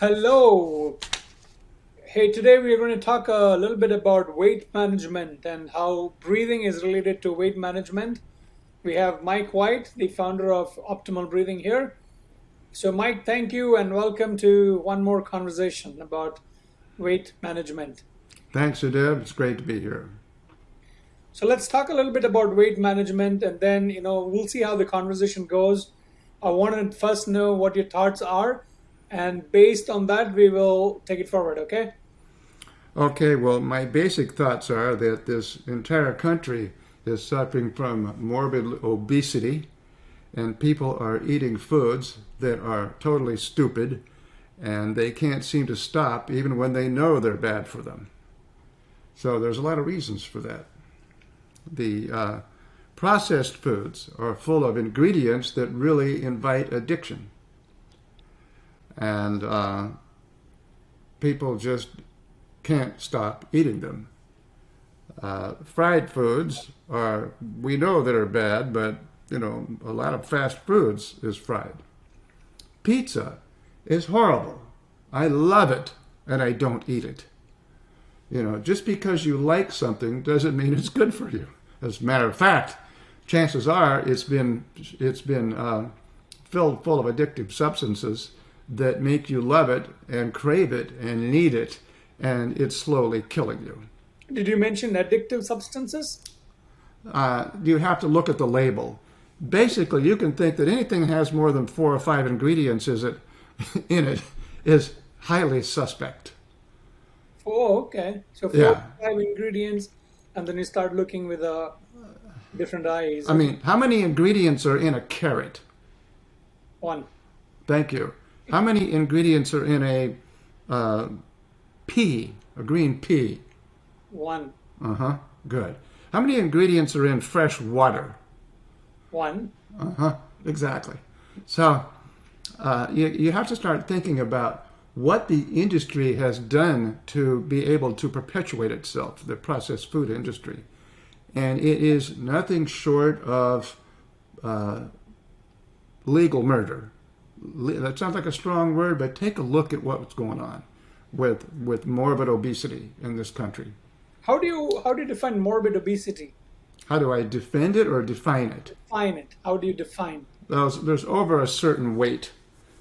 Hello. Hey, today we are going to talk a little bit about weight management and how breathing is related to weight management. We have Mike White, the founder of Optimal Breathing here. So, Mike, thank you and welcome to one more conversation about weight management. Thanks, Sudev. It's great to be here. So, let's talk a little bit about weight management and then, you know, we'll see how the conversation goes. I want to first know what your thoughts are, and based on that, we will take it forward, okay? Okay, well, my basic thoughts are that this entire country is suffering from morbid obesity, and people are eating foods that are totally stupid, and they can't seem to stop even when they know they're bad for them. So there's a lot of reasons for that. The uh, processed foods are full of ingredients that really invite addiction. And uh, people just can't stop eating them. Uh, fried foods are, we know that are bad, but you know, a lot of fast foods is fried. Pizza is horrible. I love it and I don't eat it. You know, just because you like something doesn't mean it's good for you. As a matter of fact, chances are it's been it's been uh, filled full of addictive substances that make you love it and crave it and need it, and it's slowly killing you. Did you mention addictive substances? Uh, you have to look at the label. Basically, you can think that anything that has more than four or five ingredients is it, in it is highly suspect. Oh, okay. So four Yeah. five ingredients, and then you start looking with a different eyes. I mean, how many ingredients are in a carrot? one. Thank you. How many ingredients are in a uh, pea, a green pea? One. Uh huh. Good. How many ingredients are in fresh water? One. Uh huh. Exactly. So uh, you, you have to start thinking about what the industry has done to be able to perpetuate itself, the processed food industry. And it is nothing short of uh, legal murder. That sounds like a strong word, but take a look at what's going on with, with morbid obesity in this country. How do you how do you define morbid obesity? How do I defend it or define it? Define it. How do you define? There's, there's over a certain weight.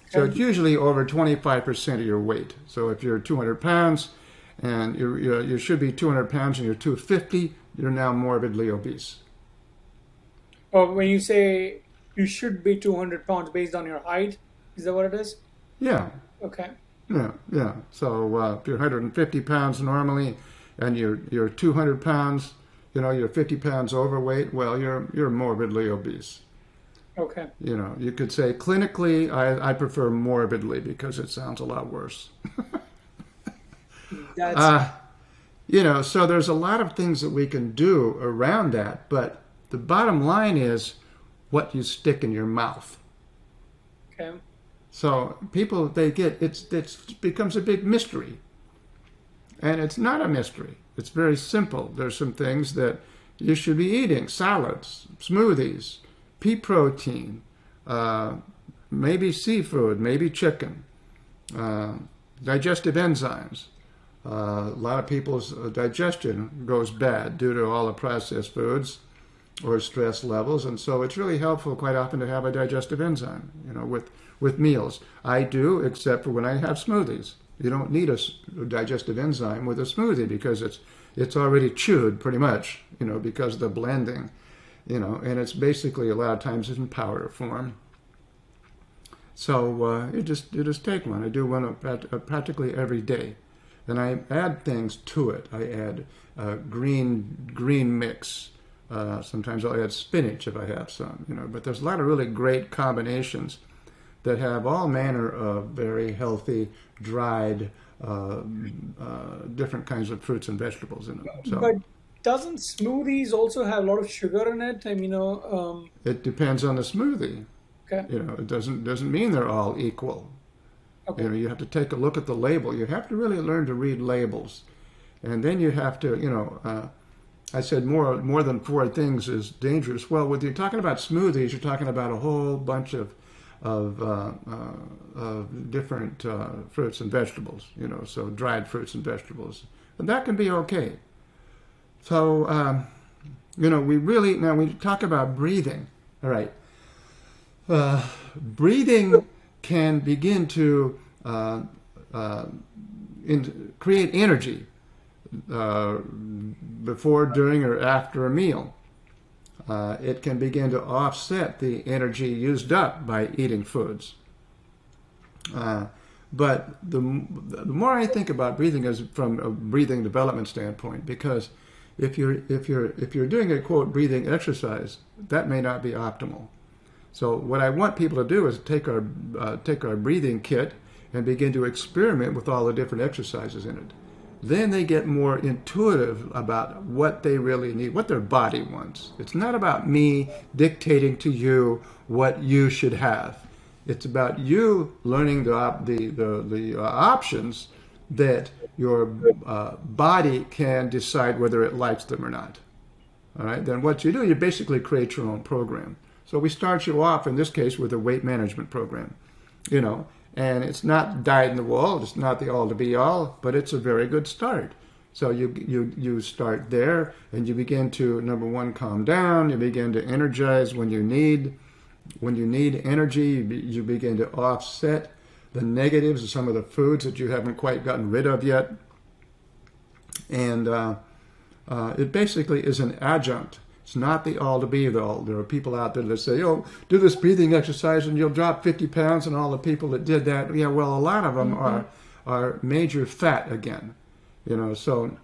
So it's usually over 25% of your weight. So if you're 200 pounds and you you you should be 200 pounds and you're 250, you're now morbidly obese. Well, when you say you should be 200 pounds based on your height, is that what it is? Yeah, Okay. yeah, yeah. So uh, if you're 150 pounds normally and you're you're 200 pounds, you know, you're 50 pounds overweight, well, you're you're morbidly obese. Okay. You know, you could say clinically, I, I prefer morbidly because it sounds a lot worse. That's Uh, you know, so there's a lot of things that we can do around that, but the bottom line is what you stick in your mouth. okay. So people they get it's it becomes a big mystery, and it's not a mystery. It's very simple. There's some things that you should be eating: salads, smoothies, pea protein, uh, maybe seafood, maybe chicken, uh, digestive enzymes. Uh, a lot of people's digestion goes bad due to all the processed foods or stress levels, and so it's really helpful quite often to have a digestive enzyme, you know, with with meals. I do, except for when I have smoothies. You don't need a digestive enzyme with a smoothie because it's it's already chewed pretty much, you know, because of the blending, you know, and it's basically a lot of times in powder form. So uh, you just you just take one. I do one uh, practically every day, and I add things to it. I add uh, green green mix. Uh, sometimes I'll add spinach if I have some, you know. But there's a lot of really great combinations that have all manner of very healthy, dried, uh, uh, different kinds of fruits and vegetables in them. So But doesn't smoothies also have a lot of sugar in it? I mean, you know, um, it depends on the smoothie. okay. You know, it doesn't doesn't mean they're all equal. Okay. You know, you have to take a look at the label. You have to really learn to read labels, and then you have to, you know. I said more more than four things is dangerous. Well, when you're talking about smoothies, you're talking about a whole bunch of of, uh, uh, of different uh, fruits and vegetables, you know, so dried fruits and vegetables. And that can be okay. So, um, you know, we really, now we talk about breathing. All right. Uh, breathing can begin to uh, uh, in, create energy uh, before, during, or after a meal. Uh, it can begin to offset the energy used up by eating foods. Uh, but the, the more I think about breathing is from a breathing development standpoint, because if you're if you're if you're doing a quote breathing exercise, that may not be optimal. So what I want people to do is take our uh, take our breathing kit and begin to experiment with all the different exercises in it. Then they get more intuitive about what they really need, what their body wants. It's not about me dictating to you what you should have. It's about you learning the the the, the uh, options that your uh, body can decide whether it likes them or not. All right. Then what you do, you basically create your own program. So we start you off in this case with a weight management program, you know, and it's not dyed in the wool, it's not the all to be all, but it's a very good start. So you you you start there, and you begin to number one calm down. You begin to energize when you need when you need energy. You, begin to offset the negatives of some of the foods that you haven't quite gotten rid of yet, and uh, uh, it basically is an adjunct it's not the all to be all. There are people out there that say, oh, do this breathing exercise and you'll drop 50 pounds, and all the people that did that, yeah, well, a lot of them mm-hmm. are are major fat again. You know, so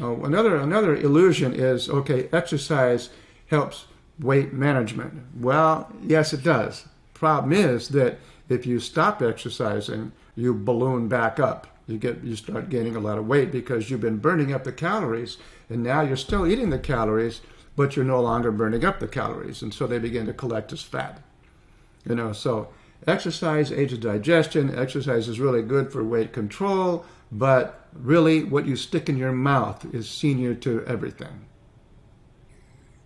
uh, another another illusion is okay, exercise helps weight management. Well, yes, it does. Problem is that if you stop exercising, you balloon back up. You get you start gaining a lot of weight because you've been burning up the calories, and now you're still eating the calories but you're no longer burning up the calories, and so they begin to collect as fat. You know, so exercise aids digestion. Exercise is really good for weight control, but really, what you stick in your mouth is senior to everything.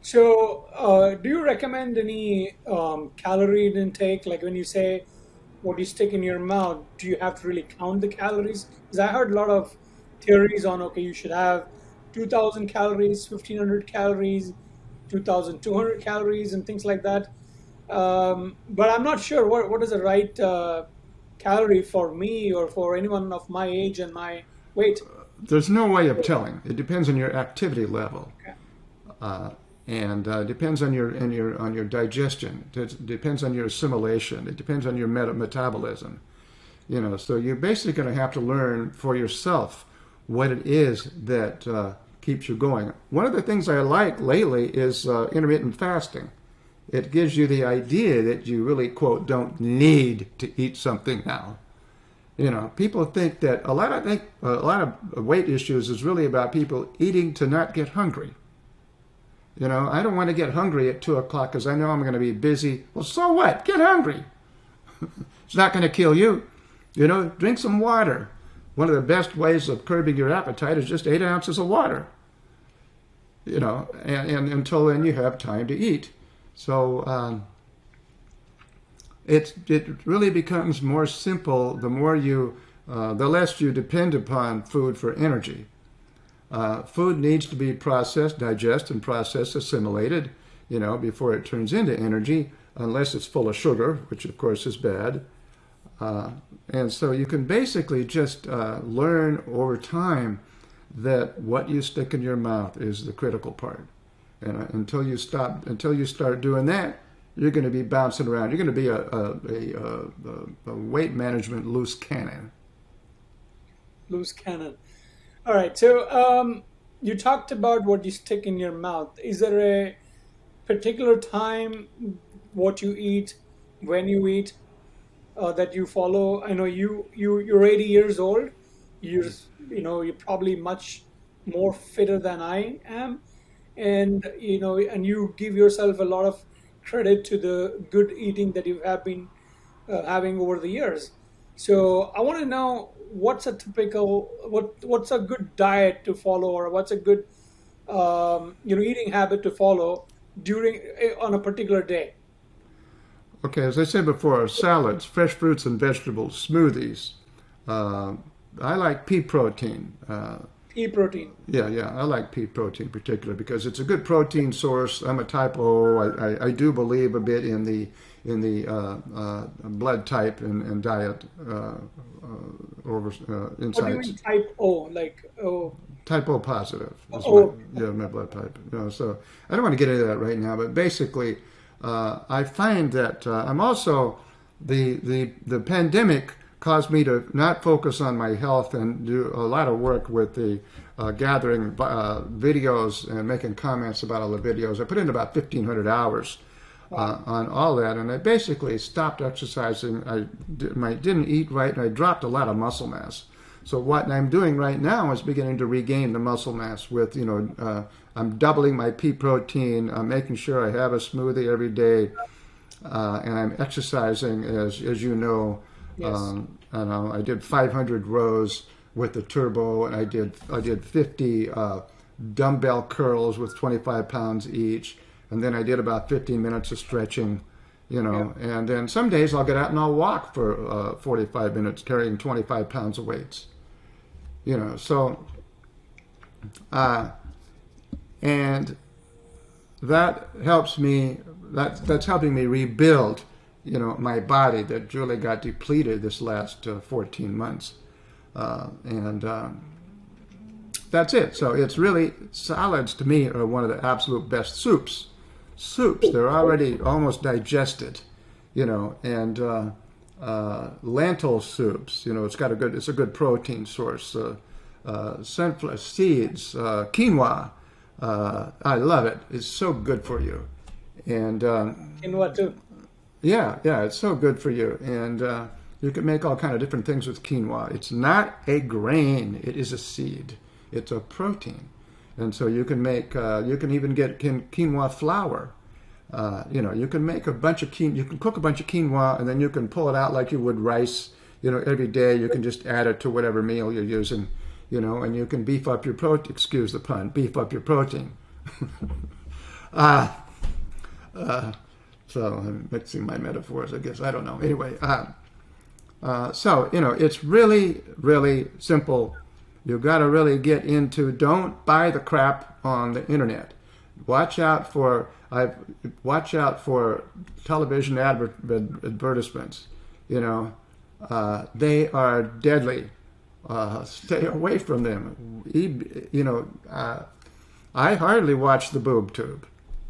So, uh, do you recommend any um, calorie intake? Like when you say what you stick in your mouth, do you have to really count the calories? Because I heard a lot of theories on okay, you should have 2000 calories, 1500 calories, 2200 calories, and things like that. Um, but I'm not sure what, what is the right uh, calorie for me or for anyone of my age and my weight. There's no way of telling. It depends on your activity level. Okay. Uh, and uh, depends on your, on your on your digestion. It depends on your assimilation. It depends on your meta- metabolism. You know, so you're basically going to have to learn for yourself what it is that uh, keeps you going. One of the things I like lately is uh, intermittent fasting. It gives you the idea that you really, quote, don't need to eat something now. You know, people think that a lot of think a lot of weight issues is really about people eating to not get hungry. You know, I don't want to get hungry at two o'clock because I know I'm going to be busy. Well, so what? Get hungry. it's not going to kill you. You know, drink some water. One of the best ways of curbing your appetite is just eight ounces of water. You know, and, and until then you have time to eat. So um, it it really becomes more simple the more you, uh, the less you depend upon food for energy. Uh, food needs to be processed, digested, and processed, assimilated, you know, before it turns into energy, unless it's full of sugar, which of course is bad. Uh, and so you can basically just uh, learn over time that what you stick in your mouth is the critical part. And uh, until you stop, until you start doing that, you're going to be bouncing around. You're going to be a, a, a, a weight management loose cannon. Loose cannon. All right. So um, you talked about what you stick in your mouth. Is there a particular time what you eat, when you eat, uh, that you follow. I know you you you're 80 years old. You're you know you're probably much more fitter than I am, and you know and you give yourself a lot of credit to the good eating that you have been uh, having over the years. So I want to know what's a typical what what's a good diet to follow or what's a good um, you know eating habit to follow during eh, on a particular day okay, as I said before, salads, fresh fruits and vegetables, smoothies. Uh, I like pea protein. Uh, pea protein. Yeah, yeah, I like pea protein in particular because it's a good protein source. I'm a type O. I, I, I do believe a bit in the in the uh, uh, blood type and, and diet uh, uh over uh, insights. What do you mean type O? Like oh. Type O positive. Oh. My, yeah, my blood type. You know, so I don't want to get into that right now, but basically, uh, I find that I'm also the the the pandemic caused me to not focus on my health and do a lot of work with the uh, gathering uh, videos and making comments about all the videos. I put in about 1,500 hours uh, on all that, and I basically stopped exercising. I didn't eat right, and I dropped a lot of muscle mass. So what I'm doing right now is beginning to regain the muscle mass with, you know, uh, I'm doubling my pea protein, I'm making sure I have a smoothie every day, uh, and I'm exercising, as, as you know, Yes. Um, I know I did 500 rows with the turbo, and I did I did 50 uh, dumbbell curls with 25 pounds each, and then I did about 15 minutes of stretching, you know. Yeah. And then some days I'll get out and I'll walk for uh, 45 minutes carrying 25 pounds of weights, you know. So, uh, and that helps me. That that's helping me rebuild you know, my body that really got depleted this last uh, 14 months. Uh, and um, that's it. So it's really, salads to me are one of the absolute best soups. Soups, they're already almost digested, you know, and uh, uh lentil soups, you know, it's got a good, it's a good protein source. Uh, uh, sunflower seeds, quinoa, I love it. It's so good for you. And um, quinoa too. Yeah, yeah, it's so good for you, and uh, you can make all kind of different things with quinoa. It's not a grain; it is a seed. It's a protein, and so you can make. Uh, you can even get quinoa flour. Uh, you know, you can make a bunch of quinoa. You can cook a bunch of quinoa, and then you can pull it out like you would rice. You know, every day you can just add it to whatever meal you're using. You know, and you can beef up your protein. Excuse the pun. Beef up your protein. Ah. uh, so I'm mixing my metaphors, I guess. I don't know. Anyway, uh, uh, so, you know, it's really, really simple. You've got to really get into, don't buy the crap on the internet. Watch out for, I watch out for television adver- advertisements. You know, uh, they are deadly. Uh, stay away from them. You know, uh, I hardly watch the boob tube.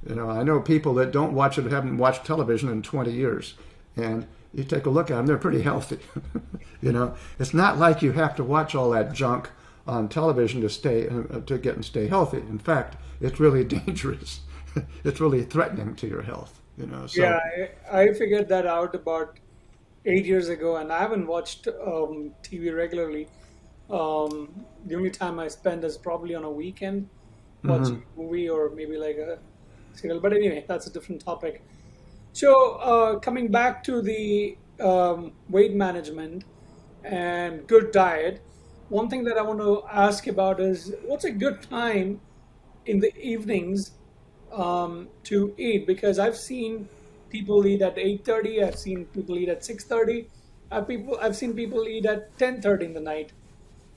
You know, I know people that don't watch it, haven't watched television in 20 years, and you take a look at them, they're pretty healthy. you know, it's not like you have to watch all that junk on television to stay uh, to get and stay healthy. In fact, it's really dangerous. it's really threatening to your health. You know. So. Yeah, I, I, figured that out about eight years ago, and I haven't watched um, TV regularly. Um, the only time I spend is probably on a weekend watching mm-hmm. a movie or maybe like a serial. But anyway, that's a different topic. So uh, coming back to the um, weight management and good diet, one thing that I want to ask about is what's a good time in the evenings um, to eat? Because I've seen people eat at 8:30. I've seen people eat at 6:30. I've people I've seen people eat at 10:30 in the night.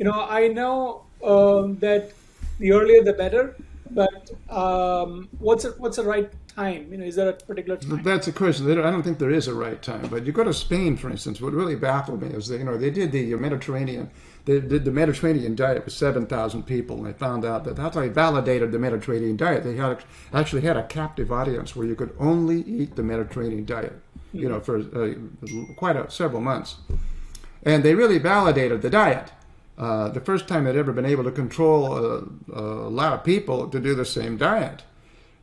You know, I know um, that the earlier the better, but um, what's a, what's the right time? You know, is there a particular time? That's a question. I don't think there is a right time. But you go to Spain, for instance. What really baffled me is that you know they did the Mediterranean. They did the Mediterranean diet with 7,000 people, and they found out that that's how they validated the Mediterranean diet. They had actually had a captive audience where you could only eat the Mediterranean diet, you know, for uh, quite a, several months, and they really validated the diet. Uh, the first time they'd ever been able to control a, a, lot of people to do the same diet,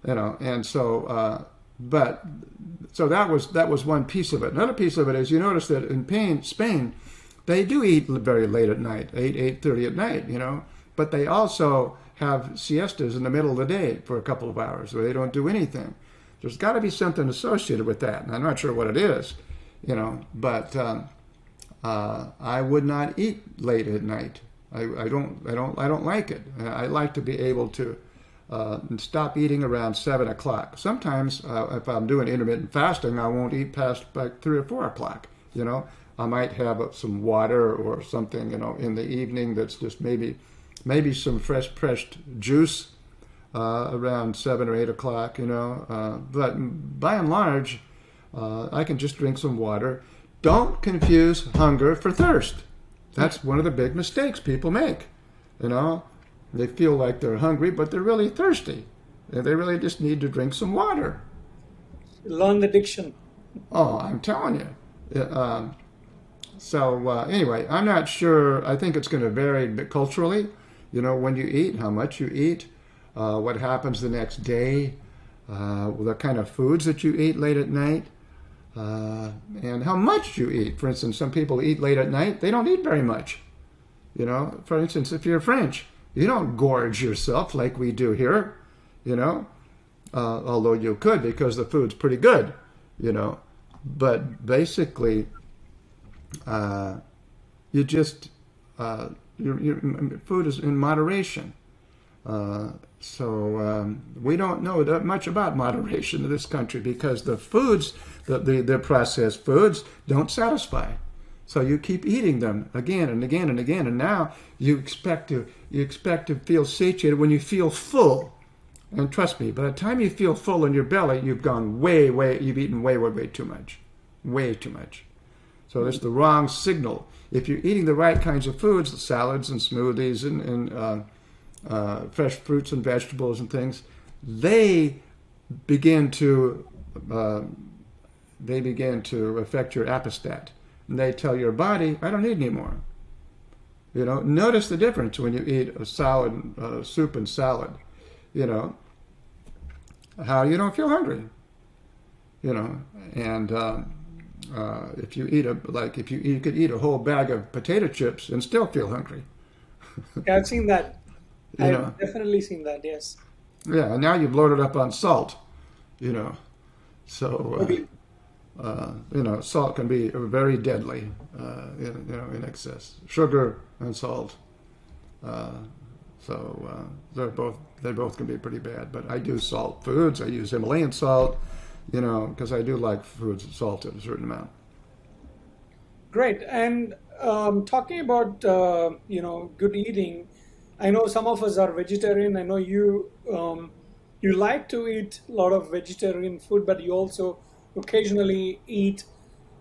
you know, and so, uh, but so that was that was one piece of it. Another piece of it is you notice that in Spain, Spain, they do eat very late at night, eight eight thirty at night, you know, but they also have siestas in the middle of the day for a couple of hours where they don't do anything. There's got to be something associated with that, and I'm not sure what it is, you know, but. Um, uh, I would not eat late at night. I, I, don't I don't I don't like it. I like to be able to uh, stop eating around seven o'clock. Sometimes, uh, if I'm doing intermittent fasting, I won't eat past like three or four o'clock. You know, I might have uh, some water or something, you know, in the evening that's just maybe, maybe some fresh pressed juice uh, around seven or eight o'clock. You know, uh, but by and large, I can just drink some water. Don't confuse hunger for thirst. That's one of the big mistakes people make. You know, they feel like they're hungry, but they're really thirsty. And they really just need to drink some water. Learn the diction. Oh, I'm telling you. Um, so uh, anyway, I'm not sure. I think it's going to vary culturally. You know, when you eat, how much you eat, uh, what happens the next day, uh, the kind of foods that you eat late at night, uh, and how much you eat. For instance, some people eat late at night; they don't eat very much. You know, for instance, if you're French, you don't gorge yourself like we do here, you know, uh, although you could because the food's pretty good, you know. But basically, uh, you just, uh, your, your, food is in moderation. Uh, so um, we don't know that much about moderation in this country because the foods, the, the, the processed foods, don't satisfy. So you keep eating them again and again and again, and now you expect to you expect to feel satiated when you feel full. And trust me, by the time you feel full in your belly, you've gone way, way, you've eaten way, way, way too much, way too much. So that's the wrong signal. If you're eating the right kinds of foods, salads and smoothies and, and uh, uh, fresh fruits and vegetables and things, they begin to uh, they begin to affect your appetite and they tell your body, I don't need any more. You know, notice the difference when you eat a salad, uh, soup and salad. You know, how you don't feel hungry. You know, and um, uh, if you eat a like if you you could eat a whole bag of potato chips and still feel hungry. yeah, I've seen that. You I've know? definitely seen that. Yes. Yeah, and now you've loaded up on salt. You know, so. Uh, uh, you know, salt can be very deadly, uh, in, you know, in excess. Sugar and salt. Uh, so uh, they're both they both can be pretty bad. But I do salt foods. I use Himalayan salt, you know, because I do like foods salted in a certain amount. Great. And um, talking about uh, you know good eating, I know some of us are vegetarian. I know you um, you like to eat a lot of vegetarian food, but you also occasionally eat,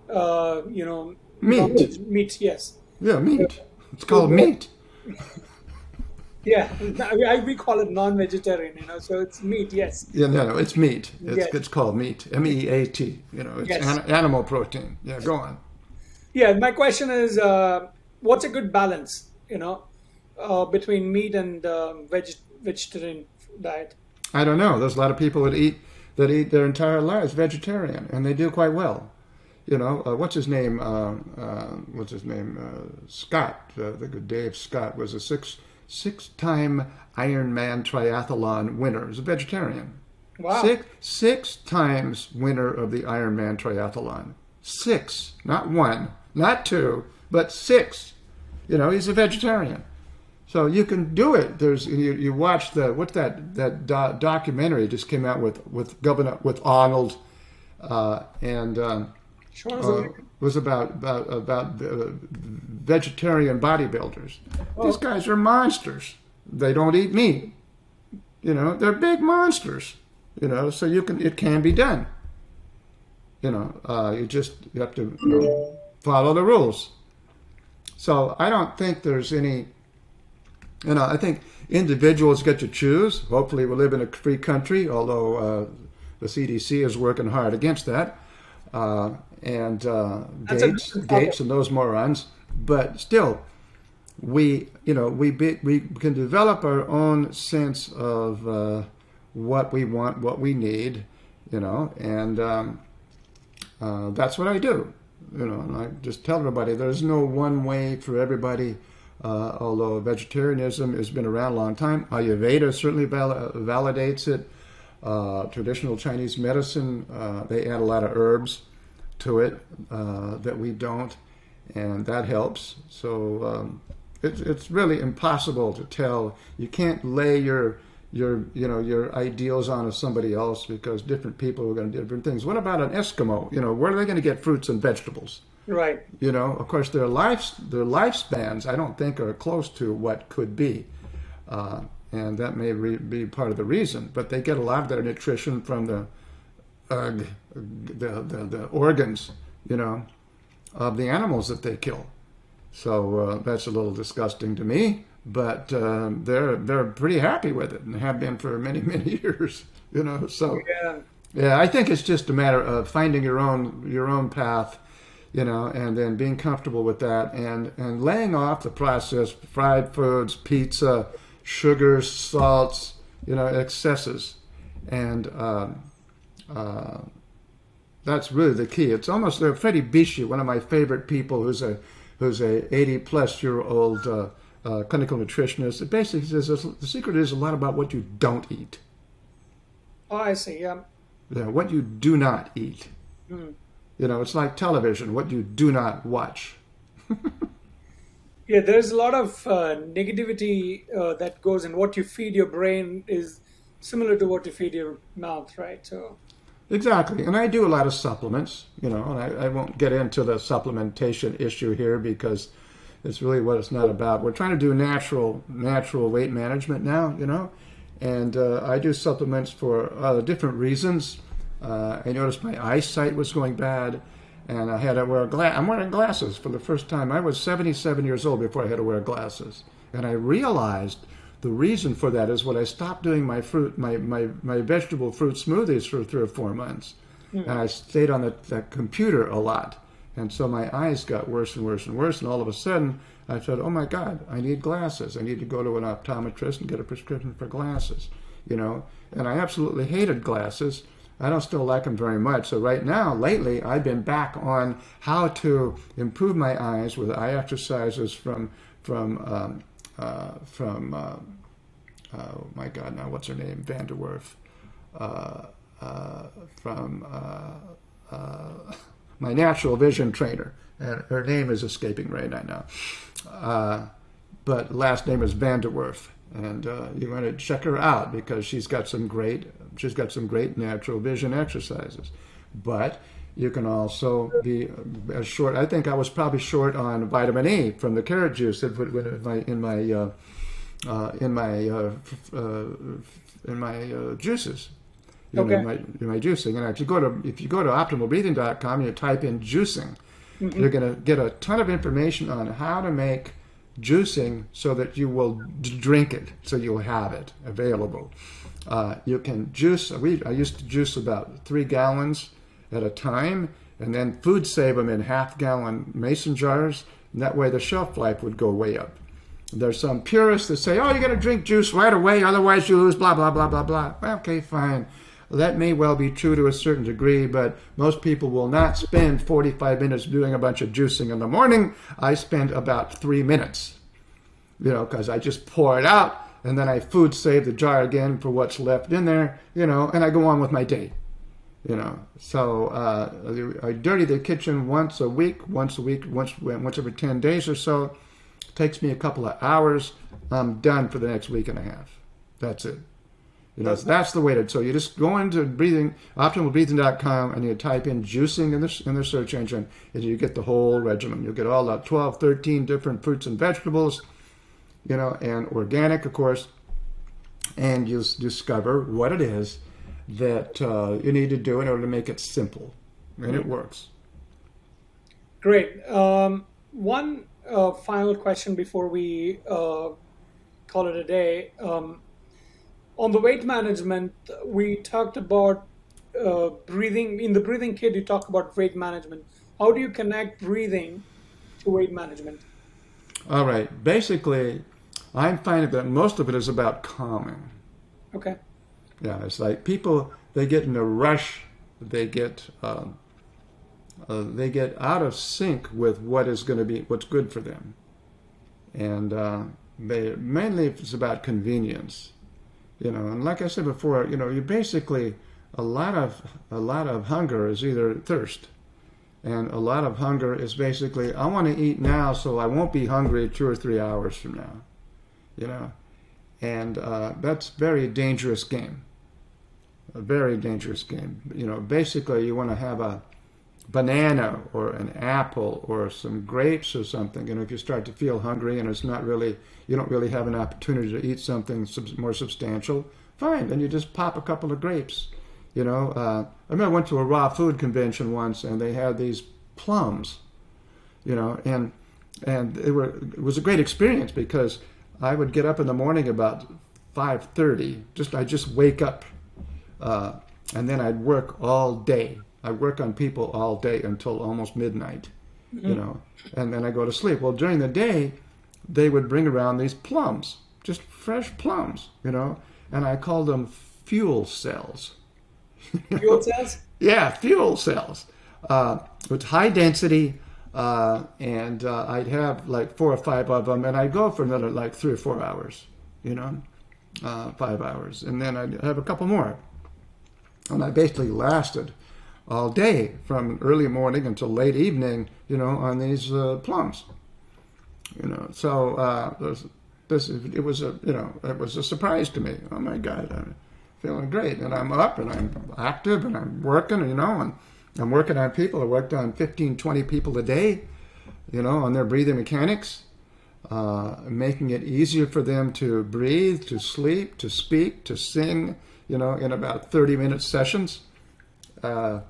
uh, you know, meat. Meat, yes. Yeah, meat. It's called meat. yeah, I, we call it non-vegetarian, you know, so it's meat, yes. Yeah, no, no, it's meat. It's, yes. it's called meat, M-E-A-T. You know, it's yes. an, animal protein. Yeah, go on. Yeah, my question is, uh, what's a good balance, you know, uh, between meat and um, veg- vegetarian diet? I don't know. There's a lot of people that eat that eat their entire lives vegetarian, and they do quite well. You know, uh, what's his name? Uh, uh, what's his name? Uh, Scott, uh, the good Dave Scott, was a six six-time Ironman triathlon winner. He's a vegetarian. Wow. Six six times winner of the Ironman triathlon. Six, not one, not two, but six. You know, he's a vegetarian. So you can do it. There's you, you watch the what's that that do, documentary just came out with with Governor with Arnold, uh, and um, uh, was about about about uh, vegetarian bodybuilders. Oh. These guys are monsters. They don't eat meat. You know, they're big monsters. You know, so you can it can be done. You know, uh, you just you have to you know, follow the rules. So I don't think there's any you know, I think individuals get to choose. Hopefully, we live in a free country, although uh, the CDC is working hard against that. Uh, and uh, Gates, Gates, and those morons. But still, we, you know, we be, we can develop our own sense of uh, what we want, what we need, you know, and um, uh, that's what I do. You know, and I just tell everybody there's no one way for everybody uh, although vegetarianism has been around a long time. Ayurveda certainly val- validates it. Uh, traditional Chinese medicine, uh, they add a lot of herbs to it uh, that we don't, and that helps. So um, it's, it's really impossible to tell. You can't lay your your you know your ideals onto somebody else because different people are going to do different things. What about an Eskimo? You know, where are they going to get fruits and vegetables? Right. You know, of course, their lives their lifespans I don't think are close to what could be, uh, and that may re- be part of the reason. But they get a lot of their nutrition from the uh, the, the the organs, you know, of the animals that they kill. So uh, that's a little disgusting to me but uh, they're they're pretty happy with it and have been for many many years. You know, so Yeah. yeah, I think it's just a matter of finding your own your own path, you know, and then being comfortable with that and and laying off the processed fried foods, pizza, sugars, salts, you know, excesses, and um, uh, that's really the key. It's almost uh, Freddie Bisci, one of my favorite people, who's a who's a 80 plus year old uh, uh, clinical nutritionist. It basically says the secret is a lot about what you don't eat. Oh, I see. Yeah. know, what you do not eat. Hmm. You know, it's like television, what you do not watch. Yeah, there's a lot of uh, negativity uh, that goes in what you feed your brain is similar to what you feed your mouth, right? So, Exactly. And I do a lot of supplements, you know, and I, I won't get into the supplementation issue here because it's really what it's not about. We're trying to do natural natural weight management now, you know, and uh, I do supplements for uh, different reasons. Uh, I noticed my eyesight was going bad, and I had to wear glass. I'm wearing glasses for the first time. I was 77 years old before I had to wear glasses, and I realized the reason for that is when I stopped doing my fruit, my my, my vegetable fruit smoothies for three or four months, and I stayed on the, the computer a lot. And so my eyes got worse and worse and worse. And all of a sudden, I said, "Oh my God, I need glasses. I need to go to an optometrist and get a prescription for glasses." You know, and I absolutely hated glasses. I don't still like them very much. So right now, lately, I've been back on how to improve my eyes with eye exercises from from um, uh, from uh, oh my God, now what's her name? van der Werf. Uh, uh, from uh, uh, my natural vision trainer, and her name is escaping right now. But last name is van der Werf, and you want to check her out because she's got some great she's got some great natural vision exercises. But you can also be uh, short. I think I was probably short on vitamin E from the carrot juice in my in my uh, uh, in my uh, uh, in my uh, juices. You Okay. know, my, in my juicing, and if you go to if you go to optimalbreathing.com and you type in juicing, you're going to get a ton of information on how to make juicing so that you will drink it, so you'll have it available. Uh, you can juice. We I used to juice about three gallons at a time, and then food save them in half gallon mason jars. And that way, the shelf life would go way up. There's some purists that say, "Oh, you got to drink juice right away, otherwise you lose." Blah blah blah blah blah. Well, okay, fine. That may well be true to a certain degree, but most people will not spend 45 minutes doing a bunch of juicing in the morning. I spend about three minutes, you know, because I just pour it out and then I food save the jar again for what's left in there, you know, and I go on with my day, you know. So uh, I dirty the kitchen once a week, once a week, once once every 10 days or so. It takes me a couple of hours. I'm done for the next week and a half. That's it. You know, that's the way to. So you just go into breathing, optimalbreathing.com, and you type in juicing in the in the search engine, and you get the whole regimen. You'll get all the 12, 13 different fruits and vegetables, you know, and organic, of course, and you s- discover what it is that uh, you need to do in order to make it simple, and it works. great. Um, one uh, final question before we uh, call it a day. Um, on the weight management, we talked about uh, breathing. In the breathing kit, you talk about weight management. How do you connect breathing to weight management? All right. Basically, I'm finding that most of it is about calming. Okay. Yeah, it's like people they get in a rush, they get um, uh, they get out of sync with what is going to be what's good for them, and uh, they mainly it's about convenience, you know. And like I said before, you know, you basically a lot of a lot of hunger is either thirst, and a lot of hunger is basically I want to eat now so I won't be hungry two or three hours from now, you know. and uh, that's very dangerous game. A very dangerous game. You know, basically, you want to have a banana or an apple or some grapes or something. And if you start to feel hungry and it's not really, you don't really have an opportunity to eat something more substantial, fine. Then you just pop a couple of grapes. You know, uh, I remember I went to a raw food convention once and they had these plums. You know, and and it, were, it was a great experience because I would get up in the morning about 5:30. Just I just wake up, uh, and then I'd work all day I work on people all day until almost midnight, mm-hmm. you know, and then I go to sleep. Well, during the day, they would bring around these plums, just fresh plums, you know, and I called them fuel cells. Fuel cells? yeah, fuel cells. Uh, it's high density, uh, and uh, I'd have like four or five of them, and I'd go for another like three or four hours, you know, uh, five hours, and then I'd have a couple more. And I basically lasted all day from early morning until late evening, you know, on these uh, plums. You know, so uh, this, this, it was a you know it was a surprise to me. Oh my God, I'm feeling great, and I'm up and I'm active and I'm working, you know, and I'm working on people. I worked on 15, 20 people a day, you know, on their breathing mechanics. Uh, making it easier for them to breathe, to sleep, to speak, to sing, you know, in about 30 minute sessions. Uh,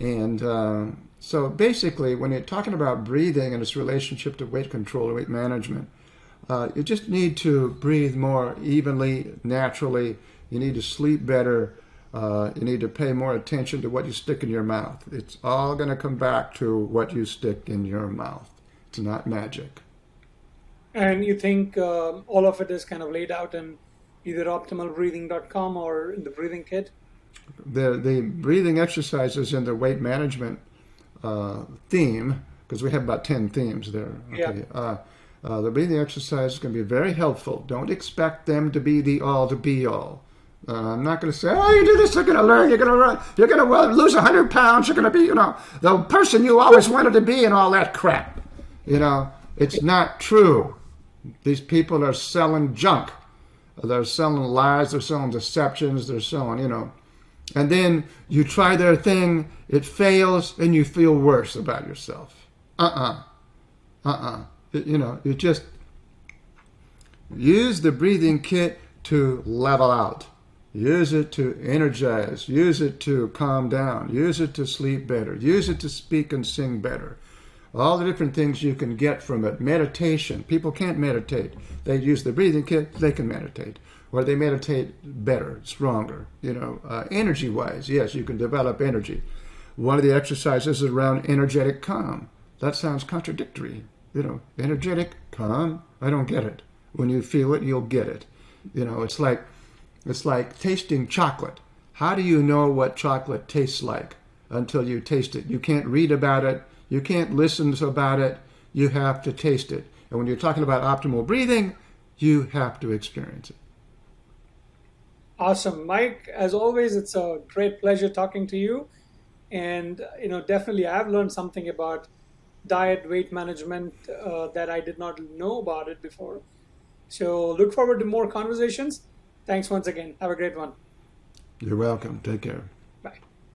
and uh, so basically, when you're talking about breathing and its relationship to weight control or weight management, uh, you just need to breathe more evenly, naturally. You need to sleep better. Uh, you need to pay more attention to what you stick in your mouth. It's all going to come back to what you stick in your mouth. It's not magic. And you think uh, all of it is kind of laid out in either optimalbreathing.com or in the breathing kit? The the breathing exercises in the weight management uh, theme because we have about ten themes there. Okay. Yeah. Uh, uh, the breathing exercise is going to be very helpful. Don't expect them to be the all to be all. Uh, I'm not going to say, oh, you do this, you're going to learn, you're going to run, you're going to well, lose 100 pounds, you're going to be, you know, the person you always wanted to be and all that crap. You know, it's not true. These people are selling junk. They're selling lies, they're selling deceptions, they're selling, you know, and then you try their thing, it fails, and you feel worse about yourself. Uh uh-uh. uh. You know, you just use the breathing kit to level out. Use it to energize. Use it to calm down. Use it to sleep better. Use it to speak and sing better. All the different things you can get from it. Meditation. People can't meditate. They use the breathing kit, they can meditate or they meditate better, stronger. You know, uh, energy wise, yes, you can develop energy. One of the exercises is around energetic calm. That sounds contradictory. You know, energetic calm. I don't get it. When you feel it, you'll get it. You know, it's like it's like tasting chocolate. How do you know what chocolate tastes like until you taste it? You can't read about it. You can't listen about it. You have to taste it. And when you're talking about optimal breathing, you have to experience it. Awesome, Mike. As always, it's a great pleasure talking to you. And you know, definitely, I've learned something about diet, weight management uh, that I did not know about it before. So, look forward to more conversations. Thanks once again. Have a great one. You're welcome. Take care.